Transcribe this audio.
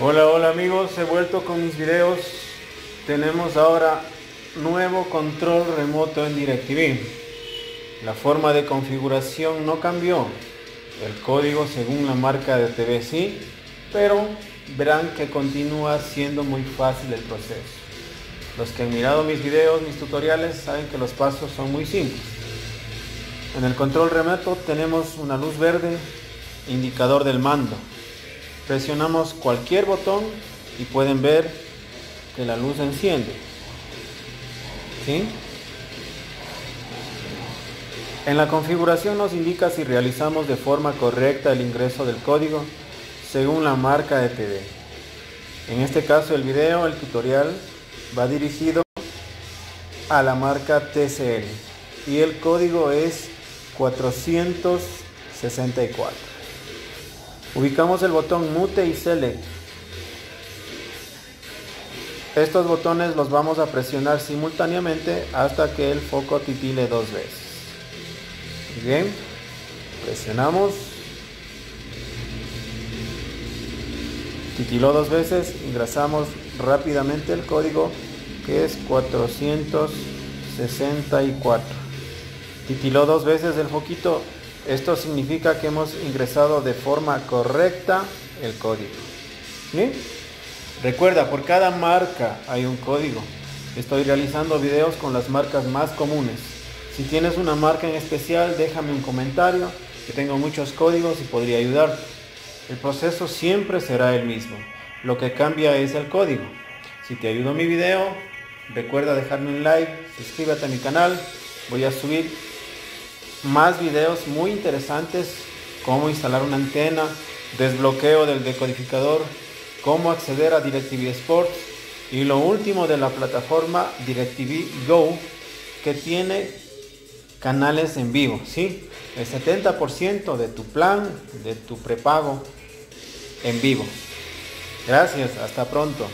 Hola, hola amigos, he vuelto con mis videos. Tenemos ahora nuevo control remoto en DirecTV. La forma de configuración no cambió. El código según la marca de TV sí, pero verán que continúa siendo muy fácil el proceso. Los que han mirado mis videos, mis tutoriales, saben que los pasos son muy simples. En el control remoto tenemos una luz verde, indicador del mando. Presionamos cualquier botón y pueden ver que la luz enciende. ¿Sí? En la configuración nos indica si realizamos de forma correcta el ingreso del código según la marca de. En este caso el video, el tutorial, va dirigido a la marca TCL y el código es 464. Ubicamos el botón Mute y Select. Estos botones los vamos a presionar simultáneamente hasta que el foco titile dos veces. Bien, presionamos. Titiló dos veces, ingresamos rápidamente el código que es 464. Titiló dos veces el foquito, esto significa que hemos ingresado de forma correcta el código. Recuerda, por cada marca hay un código. Estoy realizando videos con las marcas más comunes. Si tienes una marca en especial, déjame un comentario, que tengo muchos códigos y podría ayudar. El proceso siempre será el mismo. Lo que cambia es el código. Si te ayudó mi video, recuerda dejarme un like, suscríbete a mi canal. Voy a subir más videos muy interesantes, cómo instalar una antena, desbloqueo del decodificador, cómo acceder a DirecTV Sports y lo último de la plataforma DirecTV Go que tiene canales en vivo, ¿sí? El 70% de tu plan, de tu prepago en vivo. Gracias, hasta pronto.